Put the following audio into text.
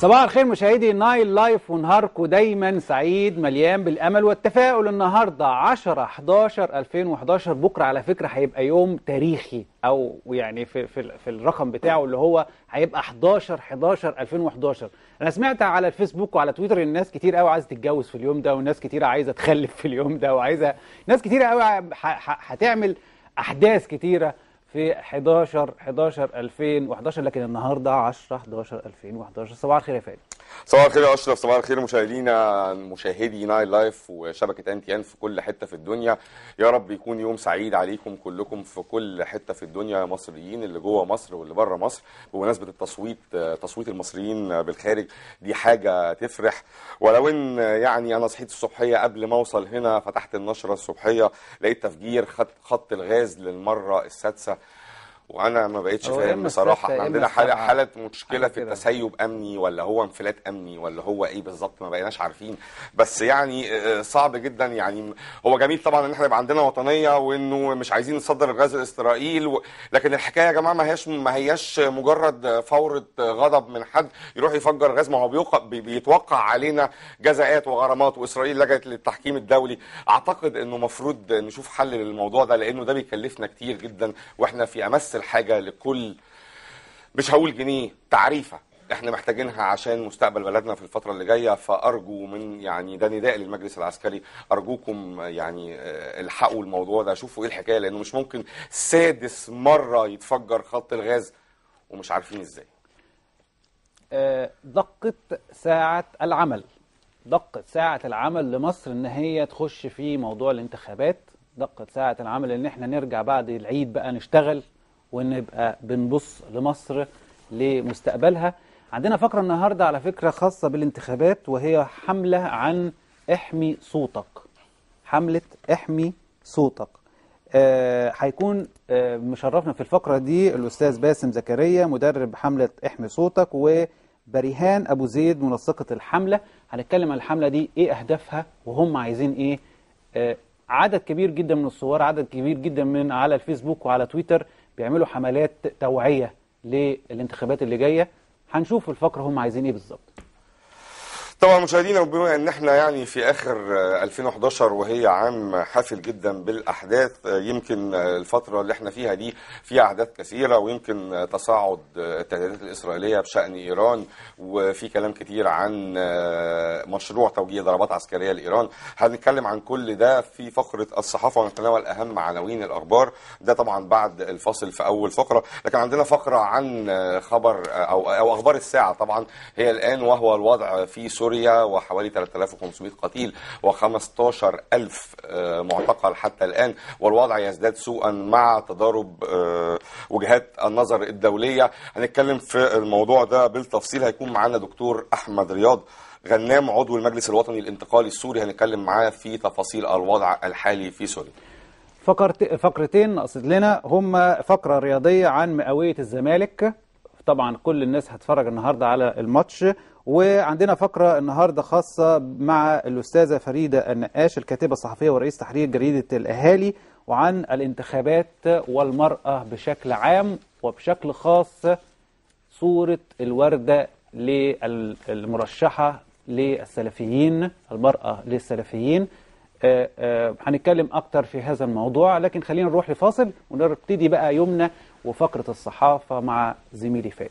صباح الخير مشاهدي. نايل لايف ونهاركم دايما سعيد مليان بالأمل والتفاؤل. النهارده 10 11 2011 بكرة على فكرة هيبقى يوم تاريخي أو يعني في في, في الرقم بتاعه اللي هو هيبقى 11 11 2011 أنا سمعت على الفيسبوك وعلى تويتر إن ناس كتير قوي عايزة تتجوز في اليوم ده وناس كتير عايزة تخلف في اليوم ده وعايزة ناس كتير قوي هتعمل أحداث كتيرة. في 11 11 2011 لكن النهارده 10 11 2011 صباح الخير يا فادي. صباح الخير يا أشرف صباح الخير مشاهدينا مشاهدي نايل لايف وشبكة ان تي إن في كل حتة في الدنيا. يا رب يكون يوم سعيد عليكم كلكم في كل حتة في الدنيا مصريين اللي جوه مصر واللي بره مصر. بمناسبة التصويت تصويت المصريين بالخارج دي حاجة تفرح. ولو إن يعني أنا صحيت الصبحية قبل ما أوصل هنا فتحت النشرة الصبحية لقيت تفجير خط, خط الغاز للمرة السادسة. وأنا ما بقتش فاهم بصراحة. إحنا عندنا حاله حالة مشكلة في التسيب أمني ولا هو انفلات أمني ولا هو إيه بالظبط ما بقيناش عارفين. بس يعني صعب جدا يعني. هو جميل طبعا إن إحنا يبقى عندنا وطنية وإنه مش عايزين نصدر الغاز لاسرائيل و... لكن الحكاية يا جماعة ما هياش ما هياش مجرد فورة غضب من حد يروح يفجر غاز. ما هو بيوقع بيتوقع علينا جزاءات وغرامات وإسرائيل لجأت للتحكيم الدولي. أعتقد إنه المفروض نشوف حل للموضوع ده لأنه ده بيكلفنا كتير جدا وإحنا في أمس الحاجة لكل مش هقول جنيه تعريفة إحنا محتاجينها عشان مستقبل بلدنا في الفترة اللي جاية. فأرجو من يعني ده نداء للمجلس العسكري أرجوكم يعني الحقوا الموضوع ده شوفوا إيه الحكاية لأنه مش ممكن سادس مرة يتفجر خط الغاز ومش عارفين إزاي. دقت ساعة العمل. دقت ساعة العمل لمصر إن هي تخش في موضوع الانتخابات. دقت ساعة العمل إن إحنا نرجع بعد العيد بقى نشتغل. ونبقى بنبص لمصر لمستقبلها. عندنا فقرة النهاردة على فكرة خاصة بالانتخابات وهي حملة عن احمي صوتك. حملة احمي صوتك. هيكون آه مشرفنا في الفقرة دي الأستاذ باسم زكريا مدرب حملة احمي صوتك وبريهان أبو زيد منسقة الحملة. هنتكلم عن الحملة دي إيه أهدافها وهم عايزين إيه. آه عدد كبير جدا من الصور عدد كبير جدا من على الفيسبوك وعلى تويتر. بيعملوا حملات توعية للانتخابات اللي جاية هنشوف الفقرة هم عايزين إيه بالظبط. طبعا مشاهدينا بما إن إحنا يعني في آخر 2011 وهي عام حافل جدا بالأحداث يمكن الفترة اللي إحنا فيها دي فيها أحداث كثيرة ويمكن تصاعد التهديدات الإسرائيلية بشأن إيران وفي كلام كتير عن مشروع توجيه ضربات عسكرية لإيران. هنتكلم عن كل ده في فقرة الصحافة ونتناول اهم عناوين الأخبار. ده طبعا بعد الفاصل في أول فقرة. لكن عندنا فقرة عن خبر أو أو أخبار الساعة طبعا هي الآن وهو الوضع في سوريا. سوريا وحوالي 3500 قتيل و15000 معتقل حتى الآن. والوضع يزداد سوءا مع تضارب وجهات النظر الدولية. هنتكلم في الموضوع ده بالتفصيل. هيكون معانا دكتور أحمد رياض غنام عضو المجلس الوطني الانتقالي السوري. هنتكلم معاه في تفاصيل الوضع الحالي في سوريا. فقرت فقرتين ناقصت لنا. هم فقرة رياضية عن مئوية الزمالك. طبعا كل الناس هتتفرج النهارده على الماتش. وعندنا فقرة النهاردة خاصة مع الأستاذة فريدة النقاش الكاتبة الصحفية ورئيس تحرير جريدة الأهالي وعن الانتخابات والمرأة بشكل عام وبشكل خاص صورة الوردة للمرشحة للسلفيين المرأة للسلفيين. آه آه هنتكلم أكتر في هذا الموضوع لكن خلينا نروح لفاصل ونبتدي بقى يومنا وفقرة الصحافة مع زميلي فادي